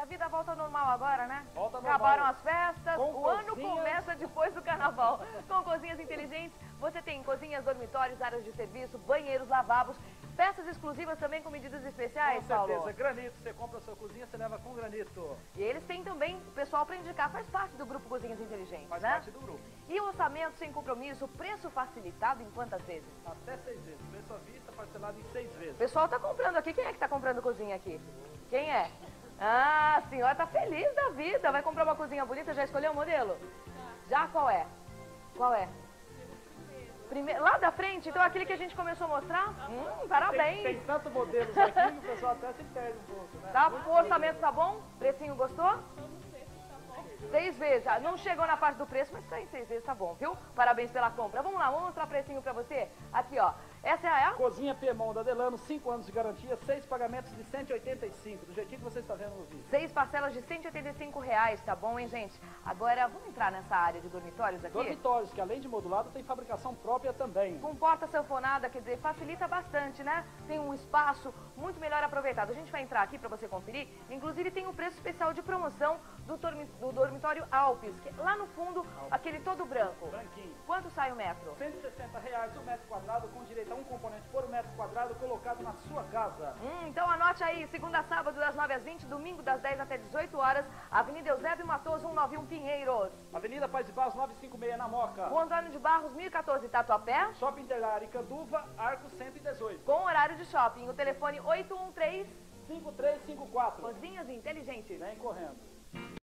a vida volta ao normal agora, né? Volta ao normal. Acabaram as festas, Com o ano cozinhas. começa depois do carnaval. Com cozinhas inteligentes, você tem cozinhas, dormitórios, áreas de serviço, banheiros, lavabos, peças exclusivas também com medidas especiais, Com certeza, Paulo. granito, você compra a sua cozinha, você leva com granito. E eles têm também o pessoal para indicar, faz parte do grupo Cozinhas Inteligentes, Faz né? parte do grupo. E o orçamento sem compromisso, preço facilitado em quantas vezes? Até seis vezes. Preço à vista, parcelado em seis O vezes. pessoal tá comprando aqui. Quem é que tá comprando cozinha aqui? Quem é? Ah, senhora tá feliz da vida. Vai comprar uma cozinha bonita? Já escolheu o modelo? Já qual é? Qual é? Primeiro, lá da frente, então aquele que a gente começou a mostrar? Hum, Tem, parabéns. tem tanto modelos aqui que o pessoal até se perde um pouco, né? Tá, o orçamento tá bom? Precinho gostou? Seis vezes. Ah, não chegou na parte do preço, mas tá em seis vezes, tá bom, viu? Parabéns pela compra. Vamos lá, vamos mostrar precinho pra você? Aqui, ó. Essa é a... Cozinha Piemont da Delano, 5 anos de garantia, 6 pagamentos de 185, do jeitinho que você está vendo no vídeo. Seis parcelas de 185 reais, tá bom, hein, gente? Agora, vamos entrar nessa área de dormitórios aqui? Dormitórios, que além de modulado, tem fabricação própria também. Com porta sanfonada, quer dizer, facilita bastante, né? Tem um espaço muito melhor aproveitado. A gente vai entrar aqui para você conferir. Inclusive tem um preço especial de promoção do, do dormitório Alpes, que é lá no fundo, aquele todo branco. Branquinho. Quanto sai o metro? 160 reais o metro quadrado, com direito um componente por metro quadrado colocado na sua casa. Hum, então anote aí, segunda a sábado das 9 às 20, domingo das 10 até 18 horas, Avenida Eusébio Matoso, 191 Pinheiros. Avenida Paz de Barros 956 na Moca. Rua Antônio de Barros, 1014 Tatuapé, Shopping Interlar Canduva, Arco 118. com horário de shopping. O telefone 813 5354. Cozinhas Inteligentes. Vem correndo.